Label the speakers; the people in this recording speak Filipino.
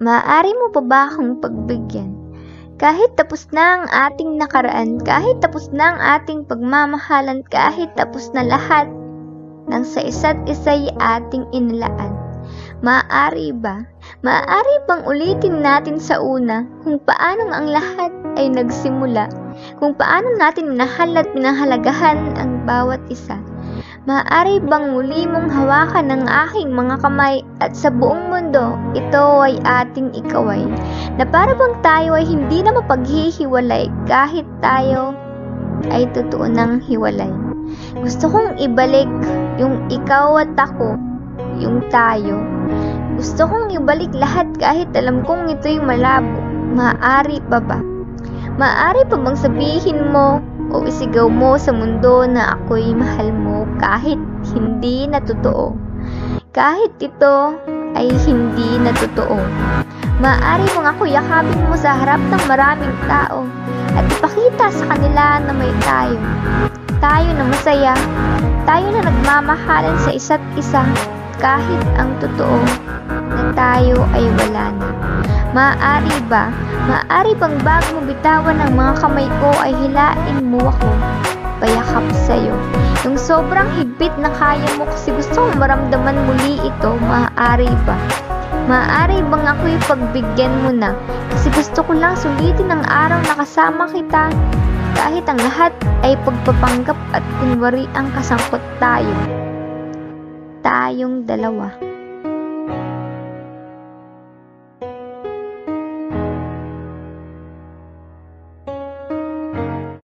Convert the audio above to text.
Speaker 1: maaari mo pa ba akong pagbigyan? Kahit tapos na ang ating nakaraan, kahit tapos na ang ating pagmamahalan, kahit tapos na lahat ng sa isa't isa'y ating inilaan. Maaari ba? Maaari bang ulitin natin sa una kung paano ang lahat ay nagsimula? Kung paano natin minahal at minahalagahan ang bawat isa? Maaari bang muli mong hawakan ang aking mga kamay at sa buong mundo, ito ay ating ikaway, na para bang tayo ay hindi na mapaghihiwalay kahit tayo ay totoo ng hiwalay. Gusto kong ibalik yung ikaw at ako, yung tayo. Gusto kong ibalik lahat kahit alam kong ito'y malabo. Maaari pa ba? Maaari pa bang sabihin mo o isigaw mo sa mundo na ako'y mahal mo kahit hindi na totoo. Kahit ito ay hindi na totoo. Maaari mong ako yakapin mo sa harap ng maraming tao at ipakita sa kanila na may tayo. Tayo na masaya, tayo na nagmamahalan sa isa't isa kahit ang totoo na tayo ay wala na. Maaari ba? Maaari bang bago mo bitawan ang mga kamay ko ay hilain mo ako? Payakap sa'yo. Yung sobrang higpit na kaya mo kasi gusto kong maramdaman muli ito, maaari ba? Maaari bang ako'y pagbigyan mo na? Kasi gusto ko lang sulitin ang araw na kasama kita. Kahit ang lahat ay pagpapanggap at kunwari ang kasangkot tayo. Tayong dalawa.